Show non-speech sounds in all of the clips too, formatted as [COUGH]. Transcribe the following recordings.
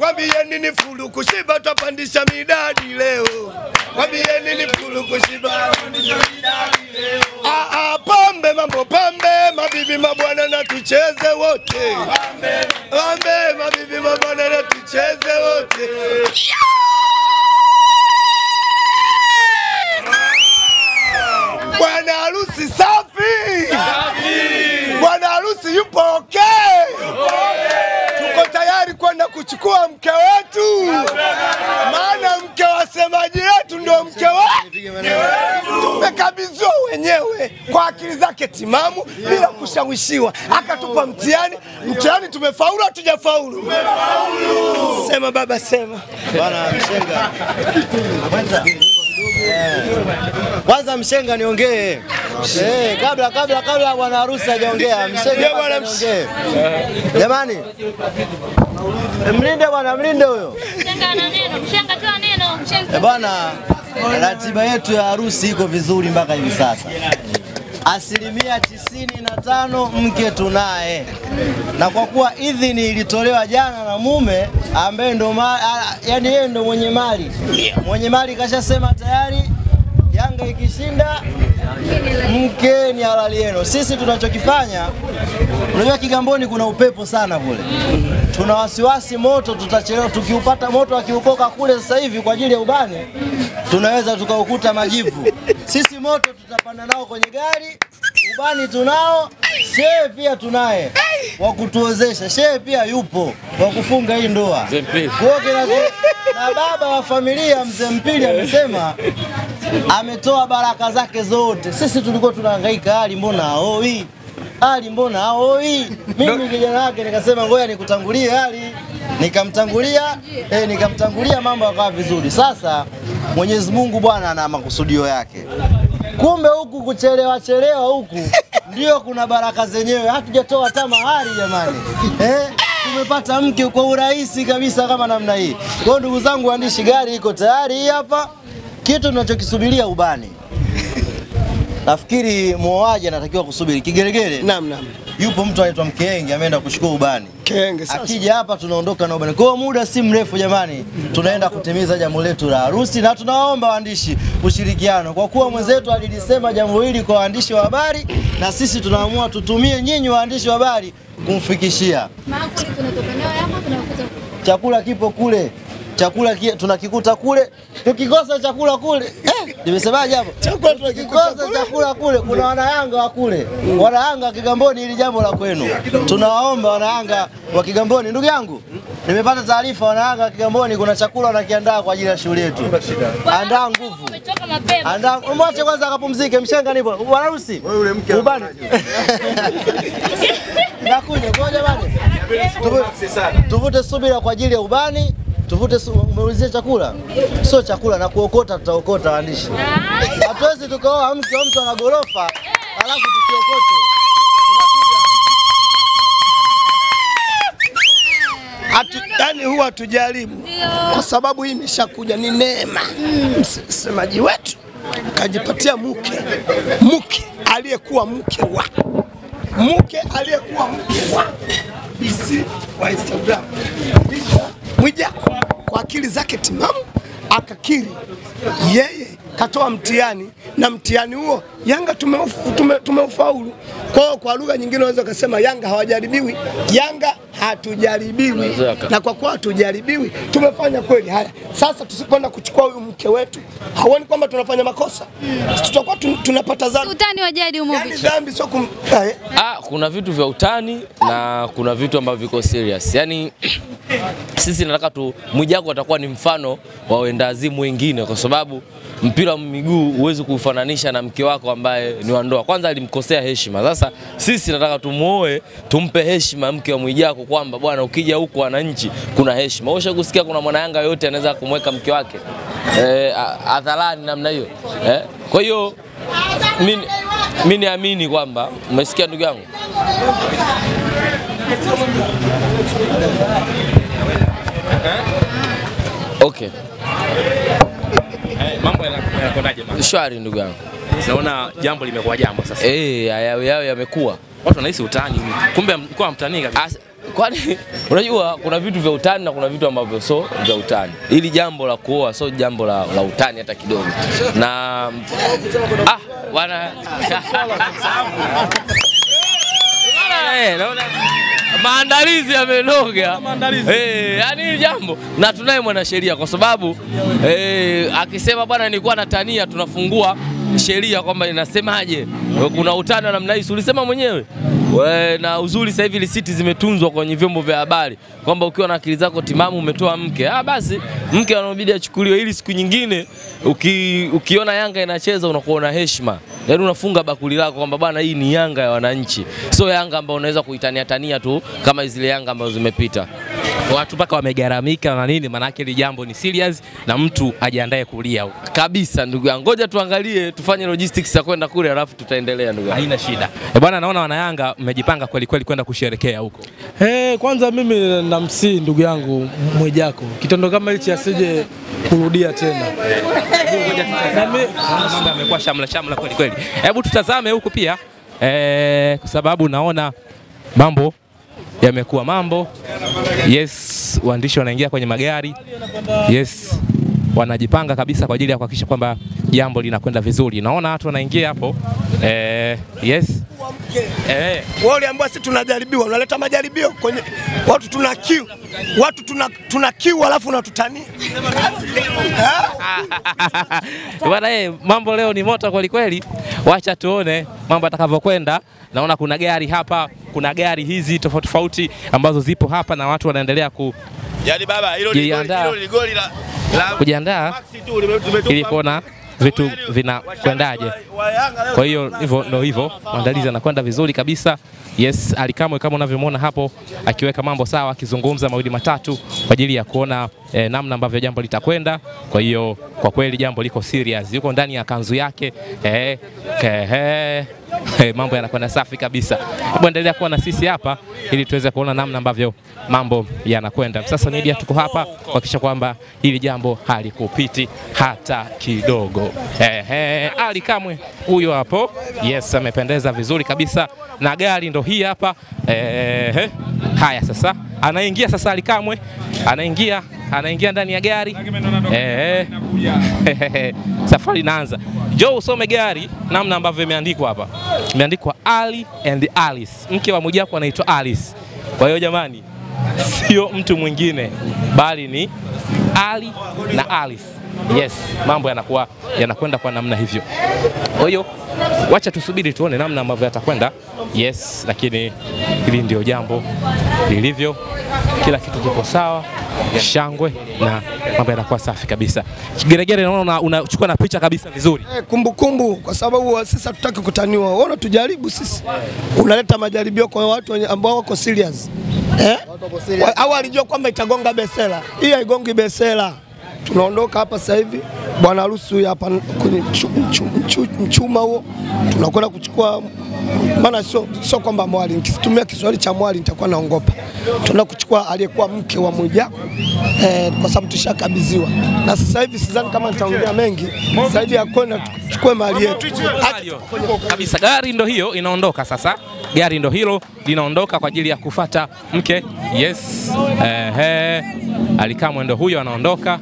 Mwambieni ni fulu kushiba, twapandisha midadi leo. Mwambieni ni fulu kushiba, twapandisha midadi leo. Ah, ah, pambe mambo pambe, mabibi mabwana na tucheze wote. Pambe mabibi mabwana na tucheze wote. Bwana kwenda kuchukua mke wetu, maana mke wa semaji yetu ndio mke wetu. Tumekabidhiwa wenyewe kwa akili zake timamu bila kushawishiwa, akatupa mtihani. Mtihani tumefaulu, hatujafaulu? Sema baba, sema. bana, Mshenga. Kwanza Mshenga niongee. Eh, kabla kabla kabla bwana harusi hajaongea. Mshenga bwana mshenga. Jamani. Mlinde bwana, mlinde huyo. Mshenga na neno, mshenga toa neno, mshenga. Eh, Bwana, ratiba yetu ya harusi iko vizuri mpaka hivi sasa. Asilimia tisini na tano mke tunaye, na kwa kuwa idhini ilitolewa jana na mume ambaye ndo yani yeye ndo mwenye mali, mwenye mali kashasema tayari, Yanga ikishinda mke ni halali yenu. Sisi tunachokifanya, unajua Kigamboni kuna upepo sana kule, tuna wasiwasi moto tutachelewa. Tukiupata moto akiukoka kule sasa hivi kwa ajili ya ubani, tunaweza tukaukuta majivu. Sisi moto tutapanda nao kwenye gari, ubani tunao, shehe pia tunaye wa kutuwezesha, shehe pia yupo wa kufunga hii ndoa. Na baba wa familia mzee Mpili amesema ametoa baraka zake zote. Sisi tulikuwa tunahangaika, hali, mbona haoi, Ali mbona aoi? Mimi kijana wake nikasema ngoja nikutangulie Ali, nikamtangulia eh, nikamtangulia, mambo yakawa vizuri. Sasa Mwenyezi Mungu bwana ana makusudio yake. Kumbe huku kuchelewa chelewa huku [LAUGHS] ndio kuna baraka zenyewe, hatujatoa hata mahari jamani, eh? Tumepata mke kwa urahisi kabisa kama namna hii. Kwa ndugu zangu waandishi, gari iko tayari hapa, kitu tunachokisubiria ubani. Nafikiri muoaji anatakiwa kusubiri kigeregere. Naam, naam. Yupo mtu anaitwa Mkeenge ameenda kuchukua ubani. Kenge sasa. Akija hapa tunaondoka na ubani. Kwa hiyo muda si mrefu jamani, tunaenda kutimiza jambo letu la harusi, na tunawaomba waandishi ushirikiano, kwa kuwa mwenzetu alilisema jambo hili kwa waandishi wa habari, na sisi tunaamua tutumie nyinyi waandishi wa habari kumfikishia. Maakuli tunatoka nayo hapa tunakuja. Chakula kipo kule, chakula ki, tunakikuta kule, tukikosa chakula kule eh, nimesemaje hapo? Chakula tunakikosa kule. chakula kule, kuna wanayanga wa kule, wanayanga wa Kigamboni, hili jambo la kwenu. Tunawaomba wanayanga wa Kigamboni, ndugu yangu, nimepata taarifa wanayanga wa Kigamboni kuna chakula wanakiandaa kwa ajili ya shughuli yetu. Andaa nguvu. Andaa, mwache kwanza akapumzike. Mshenga nipo. Bwana harusi. Ubani. [LAUGHS] Nakuja. Kwa jamani. Tuvute subira kwa ajili ya ubani. Tuvute umeulizia chakula? Sio chakula na kuokota tutaokota waandishi. [LAUGHS] Hatuwezi tukaoa mke wa mtu ana gorofa alafu tusiokote. Yani huwa hatujaribu kwa sababu hii imeshakuja, ni neema. Msemaji wetu kajipatia mke, mke aliyekuwa mke wa mke aliyekuwa mke wa bisi wa Instagram Mwijaku kwa akili zake timamu akakiri. Yeye katoa mtihani na mtihani huo Yanga tumeufaulu tume, tume Kwa kwa lugha nyingine unaweza ukasema Yanga hawajaribiwi, Yanga hatujaribiwi, na kwa kuwa hatujaribiwi tumefanya kweli. Haya, sasa tusipoenda kuchukua huyu mke wetu, hauoni kwamba tunafanya makosa? Tutakuwa tun- tunapata dhambi. Utani wa jadi umo Yani dhambi sio kum... eh, Ah, kuna vitu vya utani na kuna vitu ambavyo viko serious. yani [CLEARS THROAT] sisi nataka tu Mwijaku atakuwa ni mfano wa wendazimu wengine, kwa sababu mpira wa miguu huwezi kufananisha na mke wako ambaye ni wa ndoa. Kwanza alimkosea heshima. Sasa sisi nataka tumuoe, tumpe heshima mke wa Mwijaku, kwamba bwana, ukija huku wananchi kuna heshima. Usha kusikia kuna mwana Yanga yote anaweza kumweka mke wake eh, hadharani namna hiyo eh? Kwa hiyo mimi mimi niamini kwamba umesikia ndugu yangu Okay, Hey, mambo yana- yanakwendaje shwari ndugu yangu. Naona jambo limekuwa jambo sasa. Eh, yawe yao yamekuwa Watu wanahisi utani, kumbe mlikuwa mtani kabisa. Kwani [LAUGHS] unajua kuna vitu vya utani na kuna vitu ambavyo so vya utani. ili jambo la kuoa so jambo la, la utani hata kidogo, na ah, wana [LAUGHS] Eh, naona maandalizi yamenoga. Eh, yani hili jambo na tunaye mwanasheria kwa sababu eh, akisema bwana nilikuwa natania, tunafungua sheria kwamba inasemaje, kuna utani namna hii, ulisema mwenyewe? We, na uzuri sasa hivi risiti zimetunzwa kwenye vyombo vya habari kwamba ukiwa na akili zako timamu umetoa mke, ah, basi mke anabidi achukuliwe, ili siku nyingine uki, ukiona Yanga inacheza unakuwa na heshima, yaani unafunga bakuli lako kwamba bwana, hii ni Yanga ya wananchi, sio Yanga ambayo unaweza kuitania tania tu kama zile Yanga ambazo zimepita. Watu mpaka wamegaramika na nini, maanake hili jambo ni serious na mtu ajiandae kulia huko. Kabisa ndugu yangu, ngoja tuangalie, tufanye logistics ya kwenda kule, alafu tutaendelea ndugu yangu. Haina shida. Eh, bwana naona wanayanga mmejipanga kweli kweli kwenda kusherekea huko. Eh, kwanza mimi namsii ndugu yangu Mwijako, kitendo kama hichi asije kurudia tena. Mambo yamekuwa shamla shamla kweli kweli. Hebu tutazame huku pia eh, kwa sababu naona mambo yamekuwa mambo. Yes, waandishi wanaingia kwenye magari. Yes, wanajipanga kabisa kwa ajili ya kuhakikisha kwamba jambo linakwenda vizuri. Naona watu wanaingia hapo. Eh, yes. Eh, Wewe uliambiwa sisi tunajaribiwa, unaleta majaribio kwenye watu, tuna kiu watu tuna, tuna kiu alafu unatutania. [LAUGHS] [LAUGHS] Bwana eh, mambo leo ni moto kweli kweli. Wacha tuone mambo atakavyokwenda. Naona kuna gari hapa, kuna gari hizi tofauti tofauti ambazo zipo hapa na watu wanaendelea ku, Yaani baba hilo ni goli la la kujiandaa. Ili kuona vitu vinakwendaje. Kwa hiyo hivyo ndio hivyo, maandalizi yanakwenda vizuri kabisa. Yes, Alikamwe kama unavyomwona hapo akiweka mambo sawa, akizungumza mawili matatu kwa ajili ya kuona eh, namna ambavyo jambo litakwenda. Kwa hiyo kwa kweli jambo liko serious, yuko ndani ya kanzu yake eh, kehe. Eh, mambo yanakwenda safi kabisa. Hebu endelea kuwa na sisi hapa ili tuweze kuona namna ambavyo mambo yanakwenda. Sasa media tuko hapa kuhakikisha kwamba hili jambo halikupiti hata kidogo. Ehe, Ali Kamwe huyo hapo, yes, amependeza vizuri kabisa na gari ndo hii hapa. Ehe, haya sasa anaingia sasa, Ali Kamwe anaingia anaingia ndani ya gari eh, Safari inaanza. Njoo usome gari namna ambavyo imeandikwa hapa, imeandikwa Ali and Alice, mke wa Mwijaku anaitwa Alice. Kwa hiyo jamani, sio mtu mwingine bali ni Ali na Alice. Yes, mambo yanakuwa yanakwenda kwa namna hivyo. Kwa hiyo wacha tusubiri tuone namna ambavyo yatakwenda. Yes, lakini hili ndio jambo lilivyo, kila kitu kipo sawa, shangwe na mambo yanakuwa safi kabisa. Kigeregere, naona unachukua na picha kabisa vizuri. Eh, kumbukumbu kwa sababu sisi hatutaki kutaniwa. Wewe unatujaribu sisi, unaleta majaribio kwa watu ambao wako serious eh? Au alijua kwamba itagonga besela, hii haigongi besela. Tunaondoka hapa sasa hivi, bwana harusi hapa kwenye mchu- mchu- mchu- mchuma huo, tunakwenda kuchukua maana sio sio kwamba mwali, nikitumia Kiswahili cha mwali nitakuwa naongopa. Tunaenda kuchukua aliyekuwa mke wa Mwijaku eh, kwa sababu tushakabidhiwa, na sasa hivi sidhani kama nitaongea mengi zaidi ya kwenda tuchukue mali yetu. Kabisa. Gari ndo hiyo inaondoka sasa, gari ndo hilo linaondoka kwa ajili ya kufata mke. Yes, ehe, Alikamwe ndo huyo anaondoka,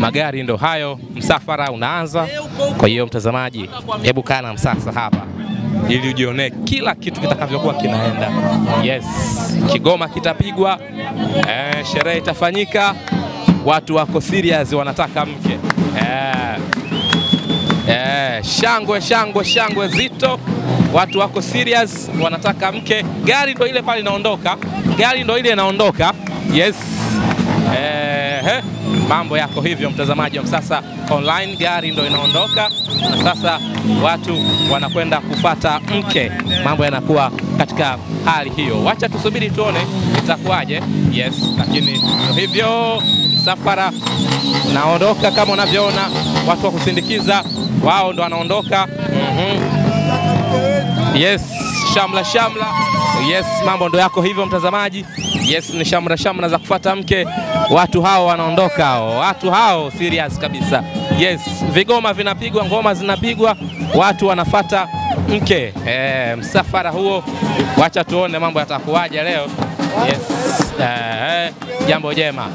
magari ndo hayo, msafara unaanza. Kwa hiyo mtazamaji, hebu kaa na msasa hapa ili ujionee kila kitu kitakavyokuwa kinaenda. Yes, kigoma kitapigwa, eh, sherehe itafanyika, watu wako serious, wanataka mke eh. Eh, shangwe shangwe shangwe zito, watu wako serious, wanataka mke. Gari ndo ile pale inaondoka, gari ndo ile inaondoka. Yes, he. Mambo yako hivyo, mtazamaji wa Msasa Online, gari ndo inaondoka na sasa watu wanakwenda kufata mke, mambo yanakuwa katika hali hiyo. Wacha tusubiri tuone itakuwaje. Yes, lakini hivyo msafara naondoka kama unavyoona, watu wa kusindikiza wao ndo wanaondoka. mm -hmm. Yes, shamla shamla Yes, mambo ndo yako hivyo mtazamaji. Yes, ni shamra shamra za kufuata mke. Watu hao wanaondoka hao, watu hao serious kabisa. Yes, vigoma vinapigwa, ngoma zinapigwa, watu wanafata mke. Eh, msafara huo, wacha tuone mambo yatakuwaje leo. Yes, eh, jambo jema.